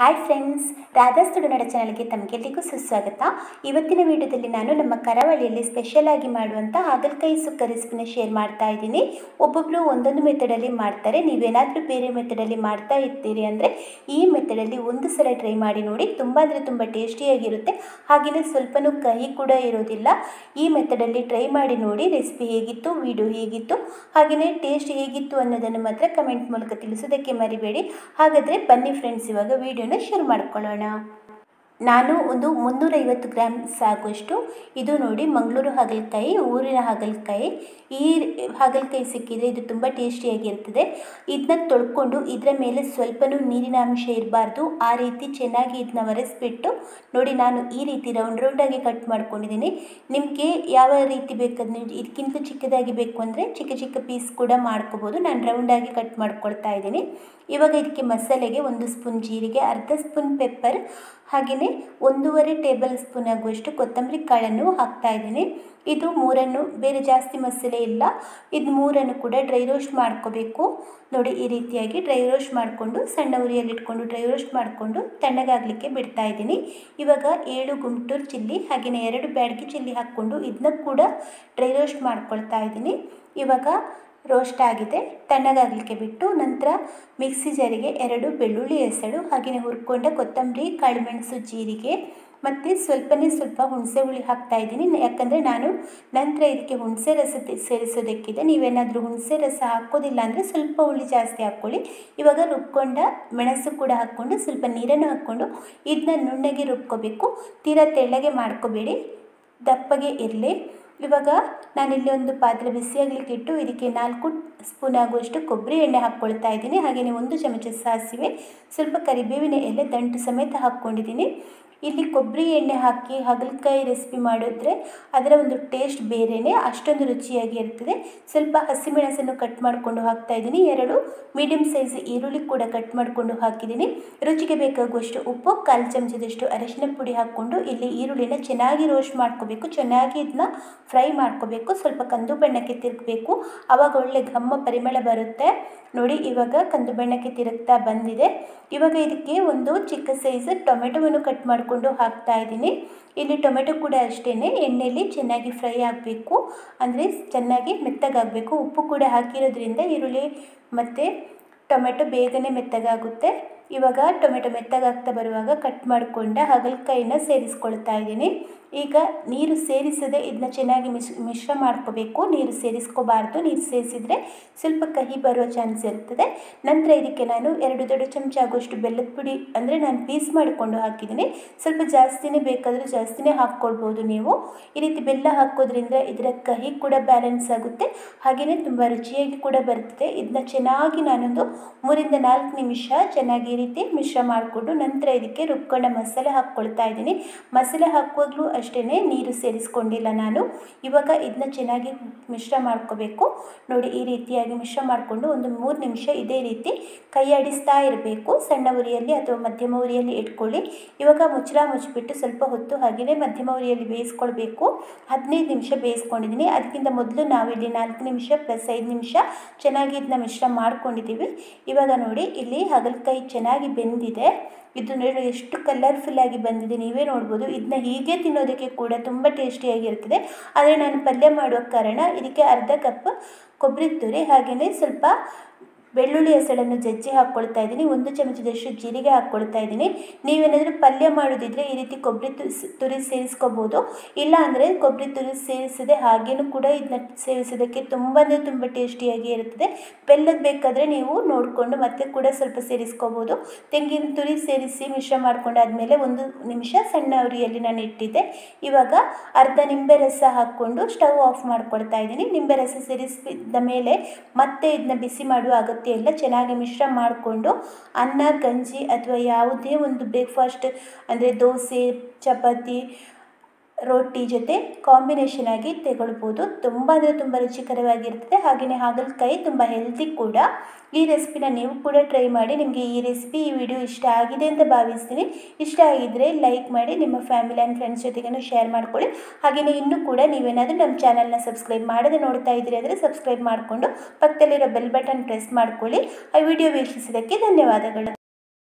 Hi friends Radha's ತುಡುನಾಡ ಚಾನಲ್ಗೆ ತಮಗೆಲ್ಲರಿಗೂ ಸುಸ್ವಾಗತ. ಇವತ್ತಿನ ವಿಡಿಯೋದಲ್ಲಿ ನಾನು ನಮ್ಮ ಕರಾವಳಿಯಲ್ಲಿ ಸ್ಪೆಷಲ್ ಆಗಿ ಮಾಡುವಂಥ ಹಾಗಲಕಾಯಿ ಸುಕ್ಕ ರೆಸಿಪಿನ ಶೇರ್ ಮಾಡ್ತಾ ಇದ್ದೀನಿ. ಒಬ್ಬೊಬ್ಬರು ಒಂದೊಂದು ಮೆಥಡಲ್ಲಿ ಮಾಡ್ತಾರೆ. ನೀವೇನಾದರೂ ಬೇರೆ ಮೆಥಡಲ್ಲಿ ಮಾಡ್ತಾ ಇರ್ತೀರಿ ಅಂದರೆ ಈ ಮೆಥಡಲ್ಲಿ ಒಂದು ಸಲ ಟ್ರೈ ಮಾಡಿ ನೋಡಿ. ತುಂಬ ಅಂದರೆ ತುಂಬ ಟೇಸ್ಟಿಯಾಗಿರುತ್ತೆ ಹಾಗೆಯೇ ಸ್ವಲ್ಪನೂ ಕಹಿ ಕೂಡ ಇರೋದಿಲ್ಲ. ಈ ಮೆಥಡಲ್ಲಿ ಟ್ರೈ ಮಾಡಿ ನೋಡಿ ರೆಸಿಪಿ ಹೇಗಿತ್ತು ವಿಡಿಯೋ ಹೇಗಿತ್ತು ಹಾಗೆಯೇ ಟೇಸ್ಟ್ ಹೇಗಿತ್ತು ಅನ್ನೋದನ್ನು ಮಾತ್ರ ಕಮೆಂಟ್ ಮೂಲಕ ತಿಳಿಸೋದಕ್ಕೆ ಮರಿಬೇಡಿ. ಹಾಗಾದರೆ ಬನ್ನಿ ಫ್ರೆಂಡ್ಸ್ ಇವಾಗ ಶುರು ಮಾಡ್ಕೊಳ್ಳೋಣ. ನಾನು ಒಂದು ಮುನ್ನೂರೈವತ್ತು ಗ್ರಾಮ್ ಸಾಗುವಷ್ಟು ಇದು ನೋಡಿ, ಮಂಗಳೂರು ಹಾಗಲಕಾಯಿ, ಊರಿನ ಹಾಗಲಕಾಯಿ. ಈ ಹಾಗಲಕಾಯಿ ಸಿಕ್ಕಿದರೆ ಇದು ತುಂಬ ಟೇಸ್ಟಿಯಾಗಿರ್ತದೆ. ಇದನ್ನ ತೊಳ್ಕೊಂಡು ಇದರ ಮೇಲೆ ಸ್ವಲ್ಪನೂ ನೀರಿನ ಅಂಶ ಇರಬಾರ್ದು. ಆ ರೀತಿ ಚೆನ್ನಾಗಿ ಇದನ್ನ ಒರೆಸ್ಬಿಟ್ಟು ನೋಡಿ, ನಾನು ಈ ರೀತಿ ರೌಂಡ್ ರೌಂಡಾಗಿ ಕಟ್ ಮಾಡ್ಕೊಂಡಿದ್ದೀನಿ. ನಿಮಗೆ ಯಾವ ರೀತಿ ಬೇಕಾದ್ರೆ ಇದಕ್ಕಿಂತ ಚಿಕ್ಕದಾಗಿ ಬೇಕು ಅಂದರೆ ಚಿಕ್ಕ ಚಿಕ್ಕ ಪೀಸ್ ಕೂಡ ಮಾಡ್ಕೋಬೋದು. ನಾನು ರೌಂಡಾಗಿ ಕಟ್ ಮಾಡ್ಕೊಳ್ತಾ ಇದ್ದೀನಿ. ಇವಾಗ ಇದಕ್ಕೆ ಮಸಾಲೆಗೆ ಒಂದು ಸ್ಪೂನ್ ಜೀರಿಗೆ, ಅರ್ಧ ಸ್ಪೂನ್ ಪೆಪ್ಪರ್, ಹಾಗೆಯೇ ಒಂದೂವರೆ ಟೇಬಲ್ ಸ್ಪೂನ್ ಆಗುವಷ್ಟು ಕೊತ್ತಂಬರಿ ಕಾಳನ್ನು ಹಾಕ್ತಾ ಇದ್ದೀನಿ. ಇದು ಮೂರನ್ನು, ಬೇರೆ ಜಾಸ್ತಿ ಮಸಾಲೆ ಇಲ್ಲ. ಇದು ಮೂರನ್ನು ಕೂಡ ಡ್ರೈ ರೋಸ್ಟ್ ಮಾಡ್ಕೋಬೇಕು. ನೋಡಿ, ಈ ರೀತಿಯಾಗಿ ಡ್ರೈ ರೋಸ್ಟ್ ಮಾಡಿಕೊಂಡು, ಸಣ್ಣ ಉರಿಯಲ್ಲಿ ಇಟ್ಕೊಂಡು ಡ್ರೈ ರೋಸ್ಟ್ ಮಾಡಿಕೊಂಡು ತಣ್ಣಗಾಗಲಿಕ್ಕೆ ಬಿಡ್ತಾ ಇದ್ದೀನಿ. ಇವಾಗ ಏಳು ಗುಂಟೂರು ಚಿಲ್ಲಿ ಹಾಗೆಯೇ ಎರಡು ಬ್ಯಾಡಗಿ ಚಿಲ್ಲಿ ಹಾಕ್ಕೊಂಡು ಇದನ್ನ ಕೂಡ ಡ್ರೈ ರೋಸ್ಟ್ ಮಾಡ್ಕೊಳ್ತಾ ಇದ್ದೀನಿ. ಇವಾಗ ರೋಸ್ಟ್ ಆಗಿದೆ. ತಣ್ಣಗಾಗಲಿಕ್ಕೆ ಬಿಟ್ಟು ನಂತರ ಮಿಕ್ಸಿ ಜರಿಗೆ ಎರಡು ಬೆಳ್ಳುಳ್ಳಿ ಎಸಳು ಹಾಗೆಯೇ ಹುರ್ಕೊಂಡ ಕೊತ್ತಂಬರಿ, ಕಾಳುಮೆಣಸು, ಜೀರಿಗೆ ಮತ್ತು ಸ್ವಲ್ಪನೇ ಸ್ವಲ್ಪ ಹುಣಸೆ ಹುಳಿ ಹಾಕ್ತಾ ಇದ್ದೀನಿ. ಯಾಕಂದರೆ ನಾನು ನಂತರ ಇದಕ್ಕೆ ಹುಣಸೆ ರಸ ಸೇರಿಸೋದಕ್ಕಿದೆ. ನೀವೇನಾದರೂ ಹುಣಸೆ ರಸ ಹಾಕೋದಿಲ್ಲ ಅಂದರೆ ಸ್ವಲ್ಪ ಹುಳಿ ಜಾಸ್ತಿ ಹಾಕ್ಕೊಳ್ಳಿ. ಇವಾಗ ರುಬ್ಕೊಂಡ ಮೆಣಸು ಕೂಡ ಹಾಕ್ಕೊಂಡು ಸ್ವಲ್ಪ ನೀರನ್ನು ಹಾಕ್ಕೊಂಡು ಇದನ್ನ ನುಣ್ಣಗೆ ರುಬ್ಕೋಬೇಕು. ತೀರಾ ತೆಳ್ಳಗೆ ಮಾಡ್ಕೋಬೇಡಿ. ದಪ್ಪಗೆ ಇರಲಿ. ಇವಾಗ ನಾನಿಲ್ಲಿ ಒಂದು ಪಾತ್ರೆ ಬಿಸಿಯಾಗಲಿಕ್ಕೆ ಇಟ್ಟು ಇದಕ್ಕೆ ನಾಲ್ಕು ಸ್ಪೂನ್ ಆಗುವಷ್ಟು ಕೊಬ್ಬರಿ ಎಣ್ಣೆ ಹಾಕ್ಕೊಳ್ತಾ ಇದ್ದೀನಿ. ಹಾಗೆಯೇ ಒಂದು ಚಮಚ ಸಾಸಿವೆ, ಸ್ವಲ್ಪ ಕರಿಬೇವಿನ ಎಲೆ, ದಂಟು ಸಮೇತ ಹಾಕ್ಕೊಂಡಿದ್ದೀನಿ. ಇಲ್ಲಿ ಕೊಬ್ಬರಿ ಎಣ್ಣೆ ಹಾಕಿ ಹಾಗಲಕಾಯಿ ರೆಸಿಪಿ ಮಾಡಿದ್ರೆ ಅದರ ಒಂದು ಟೇಸ್ಟ್ ಬೇರೆಯೇ ಅಷ್ಟೊಂದು ರುಚಿಯಾಗಿ ಇರ್ತದೆ. ಸ್ವಲ್ಪ ಹಸಿಮೆಣಸನ್ನು ಕಟ್ ಮಾಡಿಕೊಂಡು ಹಾಕ್ತಾ ಇದ್ದೀನಿ. ಎರಡು ಮೀಡಿಯಮ್ ಸೈಜ್ ಈರುಳ್ಳಿ ಕೂಡ ಕಟ್ ಮಾಡಿಕೊಂಡು ಹಾಕಿದ್ದೀನಿ. ರುಚಿಗೆ ಬೇಕಾಗುವಷ್ಟು ಉಪ್ಪು, ಕಾಲು ಚಮಚದಷ್ಟು ಅರಿಶಿನ ಪುಡಿ ಹಾಕ್ಕೊಂಡು ಇಲ್ಲಿ ಈರುಳ್ಳಿನ ಚೆನ್ನಾಗಿ ರೋಸ್ಟ್ ಮಾಡ್ಕೋಬೇಕು. ಚೆನ್ನಾಗಿ ಇದನ್ನ ಫ್ರೈ ಮಾಡ್ಕೋಬೇಕು. ಸ್ವಲ್ಪ ಕಂದು ಬಣ್ಣಕ್ಕೆ ತಿರುಗಬೇಕು. ಆವಾಗ ಒಳ್ಳೆ ಘಮ್ಮ ಪರಿಮಳ ಬರುತ್ತೆ. ನೋಡಿ, ಇವಾಗ ಕಂದು ಬಣ್ಣಕ್ಕೆ ತಿರುಗ್ತಾ ಬಂದಿದೆ. ಇವಾಗ ಇದಕ್ಕೆ ಒಂದು ಚಿಕ್ಕ ಸೈಜ್ ಟೊಮೆಟೊವನ್ನು ಕಟ್ ಮಾಡಿಕೊಂಡು ಹಾಕ್ತಾ ಇದ್ದೀನಿ. ಇಲ್ಲಿ ಟೊಮೆಟೊ ಕೂಡ ಅಷ್ಟೇ ಎಣ್ಣೆಯಲ್ಲಿ ಚೆನ್ನಾಗಿ ಫ್ರೈ ಆಗಬೇಕು. ಅಂದರೆ ಚೆನ್ನಾಗಿ ಮೆತ್ತಗಾಗಬೇಕು. ಉಪ್ಪು ಕೂಡ ಹಾಕಿರೋದ್ರಿಂದ ಈರುಳ್ಳಿ ಮತ್ತು ಟೊಮೆಟೊ ಬೇಗನೆ ಮೆತ್ತಗಾಗುತ್ತೆ. ಇವಾಗ ಟೊಮೆಟೊ ಮೆತ್ತಗಾಗ್ತಾ ಬರುವಾಗ ಕಟ್ ಮಾಡಿಕೊಂಡ ಹಾಗಲಕಾಯಿನ ಸೇರಿಸ್ಕೊಳ್ತಾ ಇದ್ದೀನಿ. ಈಗ ನೀರು ಸೇರಿಸದೆ ಇದನ್ನ ಚೆನ್ನಾಗಿ ಮಿಶ್, ಮಿಶ್ರ ಮಾಡ್ಕೋಬೇಕು. ನೀರು ಸೇರಿಸ್ಕೋಬಾರ್ದು. ನೀರು ಸೇರಿಸಿದರೆ ಸ್ವಲ್ಪ ಕಹಿ ಬರೋ ಚಾನ್ಸ್ ಇರ್ತದೆ. ನಂತರ ಇದಕ್ಕೆ ನಾನು ಎರಡು ದೊಡ್ಡ ಚಮಚ ಆಗುವಷ್ಟು ಬೆಲ್ಲದ ಪುಡಿ ಅಂದರೆ ನಾನು ಪೀಸ್ ಮಾಡಿಕೊಂಡು ಹಾಕಿದ್ದೀನಿ. ಸ್ವಲ್ಪ ಜಾಸ್ತಿನೇ ಬೇಕಾದರೂ ಜಾಸ್ತಿನೇ ಹಾಕ್ಕೊಳ್ಬೋದು ನೀವು. ಈ ರೀತಿ ಬೆಲ್ಲ ಹಾಕೋದ್ರಿಂದ ಇದರ ಕಹಿ ಕೂಡ ಬ್ಯಾಲೆನ್ಸ್ ಆಗುತ್ತೆ. ಹಾಗೆಯೇ ತುಂಬ ರುಚಿಯಾಗಿ ಕೂಡ ಬರ್ತದೆ. ಇದನ್ನ ಚೆನ್ನಾಗಿ ನಾನೊಂದು ಮೂರಿಂದ ನಾಲ್ಕು ನಿಮಿಷ ಚೆನ್ನಾಗಿ ರೀತಿ ಮಿಶ್ರ ಮಾಡಿಕೊಂಡು ನಂತರ ಇದಕ್ಕೆ ರುಬ್ಕೊಂಡ ಮಸಾಲೆ ಹಾಕ್ಕೊಳ್ತಾ ಇದ್ದೀನಿ. ಮಸಾಲೆ ಹಾಕುವಾಗಲೂ ಅಷ್ಟೇ ನೀರು ಸೇರಿಸ್ಕೊಂಡಿಲ್ಲ ನಾನು. ಇವಾಗ ಇದನ್ನ ಚೆನ್ನಾಗಿ ಮಿಶ್ರ ಮಾಡ್ಕೋಬೇಕು. ನೋಡಿ, ಈ ರೀತಿಯಾಗಿ ಮಿಶ್ರ ಮಾಡಿಕೊಂಡು ಒಂದು ಮೂರು ನಿಮಿಷ ಇದೇ ರೀತಿ ಕೈ ಆಡಿಸ್ತಾ ಇರಬೇಕು. ಸಣ್ಣ ಉರಿಯಲ್ಲಿ ಅಥವಾ ಮಧ್ಯಮ ಉರಿಯಲ್ಲಿ ಇಟ್ಕೊಳ್ಳಿ. ಇವಾಗ ಮುಚ್ಚಳ ಮುಚ್ಚಿಬಿಟ್ಟು ಸ್ವಲ್ಪ ಹೊತ್ತು ಹಾಗೆಯೇ ಮಧ್ಯಮ ಉರಿಯಲ್ಲಿ ಬೇಯಿಸ್ಕೊಳ್ಬೇಕು. ಹದಿನೈದು ನಿಮಿಷ ಬೇಯಿಸ್ಕೊಂಡಿದ್ದೀನಿ. ಅದಕ್ಕಿಂತ ಮೊದಲು ನಾವಿಲ್ಲಿ ನಾಲ್ಕು ನಿಮಿಷ ಪ್ಲಸ್ ಐದು ನಿಮಿಷ ಚೆನ್ನಾಗಿ ಇದನ್ನ ಮಿಶ್ರ ಮಾಡ್ಕೊಂಡಿದ್ದೀವಿ. ಇವಾಗ ನೋಡಿ, ಇಲ್ಲಿ ಹಗಲ್ಕಾಯಿ ಚೆನ್ನಾಗಿ ಬೆಂದಿದೆ. ಇದು ನೋಡಿ ಎಷ್ಟು ಕಲರ್ಫುಲ್ಲಾಗಿ ಬಂದಿದೆ. ನೀವೇ ನೋಡ್ಬೋದು. ಇದನ್ನ ಹೀಗೆ ತಿನ್ನೋದಕ್ಕೆ ಕೂಡ ತುಂಬ ಟೇಸ್ಟಿಯಾಗಿರ್ತದೆ ಆದರೆ ನಾನು ಪಲ್ಯ ಮಾಡೋ ಕಾರಣ ಇದಕ್ಕೆ ಅರ್ಧ ಕಪ್ ಕೊಬ್ಬರಿ ತುರಿ ಹಾಗೆಯೇ ಸ್ವಲ್ಪ ಬೆಳ್ಳುಳ್ಳಿ ಹೆಸಳನ್ನು ಜಜ್ಜಿ ಹಾಕ್ಕೊಳ್ತಾ ಇದ್ದೀನಿ. ಒಂದು ಚಮಚದಷ್ಟು ಜೀರಿಗೆ ಹಾಕ್ಕೊಳ್ತಾ ಇದ್ದೀನಿ. ನೀವೇನಾದರೂ ಪಲ್ಯ ಮಾಡೋದಿದ್ರೆ ಈ ರೀತಿ ಕೊಬ್ಬರಿ ತುರಿ ಸೇರಿಸ್ಕೋಬೋದು. ಇಲ್ಲ ಅಂದರೆ ಕೊಬ್ಬರಿ ತುರಿ ಸೇರಿಸದೆ ಹಾಗೇನೂ ಕೂಡ ಇದನ್ನ ಸೇವಿಸೋದಕ್ಕೆ ತುಂಬ ಅಂದರೆ ತುಂಬ ಟೇಸ್ಟಿಯಾಗಿ ಇರುತ್ತದೆ. ಬೆಲ್ಲದ ಬೇಕಾದರೆ ನೀವು ನೋಡಿಕೊಂಡು ಮತ್ತೆ ಕೂಡ ಸ್ವಲ್ಪ ಸೇರಿಸ್ಕೋಬೋದು. ತೆಂಗಿನ ತುರಿ ಸೇರಿಸಿ ಮಿಶ್ರ ಮಾಡ್ಕೊಂಡಾದಮೇಲೆ ಒಂದು ನಿಮಿಷ ಸಣ್ಣ ಉರಿಯಲ್ಲಿ ನಾನು ಇಟ್ಟಿದ್ದೆ. ಇವಾಗ ಅರ್ಧ ನಿಂಬೆ ರಸ ಹಾಕ್ಕೊಂಡು ಸ್ಟವ್ ಆಫ್ ಮಾಡ್ಕೊಳ್ತಾ ಇದ್ದೀನಿ. ನಿಂಬೆ ರಸ ಸೇರಿಸಿದ ಮೇಲೆ ಮತ್ತೆ ಇದನ್ನ ಬಿಸಿ ಮಾಡುವ ಅಗತ್ಯ ಎಲ್ಲ ಚೆನ್ನಾಗಿ ಮಿಶ್ರ ಮಾಡಿಕೊಂಡು ಅನ್ನ ಗಂಜಿ ಅಥವಾ ಯಾವುದೇ ಒಂದು ಬ್ರೇಕ್ಫಾಸ್ಟ್ ಅಂದರೆ ದೋಸೆ ಚಪಾತಿ ರೊಟ್ಟಿ ಜೊತೆ ಕಾಂಬಿನೇಷನ್ ಆಗಿ ತಗೊಳ್ಬೋದು. ತುಂಬ ಅಂದರೆ ತುಂಬ ರುಚಿಕರವಾಗಿರ್ತದೆ. ಹಾಗೆಯೇ ಹಾಗಲಕಾಯಿ ತುಂಬ ಹೆಲ್ತಿ ಕೂಡ. ಈ ರೆಸಿಪಿನ ನೀವು ಕೂಡ ಟ್ರೈ ಮಾಡಿ ನಿಮಗೆ ಈ ರೆಸಿಪಿ ಈ ವಿಡಿಯೋ ಇಷ್ಟ ಆಗಿದೆ ಅಂತ ಭಾವಿಸ್ತೀನಿ. ಇಷ್ಟ ಆಗಿದ್ದರೆ ಲೈಕ್ ಮಾಡಿ ನಿಮ್ಮ ಫ್ಯಾಮಿಲಿ ಆ್ಯಂಡ್ ಫ್ರೆಂಡ್ಸ್ ಜೊತೆಗೂ ಶೇರ್ ಮಾಡ್ಕೊಳ್ಳಿ. ಹಾಗೆಯೇ ಇನ್ನೂ ಕೂಡ ನೀವೇನಾದರೂ ನಮ್ಮ ಚಾನಲ್ನ ಸಬ್ಸ್ಕ್ರೈಬ್ ಮಾಡದೆ ನೋಡ್ತಾ ಇದ್ದೀರಿ ಅಂದರೆ ಸಬ್ಸ್ಕ್ರೈಬ್ ಮಾಡಿಕೊಂಡು ಪಕ್ಕದಲ್ಲಿರೋ ಬೆಲ್ ಬಟನ್ ಪ್ರೆಸ್ ಮಾಡ್ಕೊಳ್ಳಿ. ಆ ವಿಡಿಯೋ ವೀಕ್ಷಿಸಿದ್ದಕ್ಕೆ ಧನ್ಯವಾದಗಳು.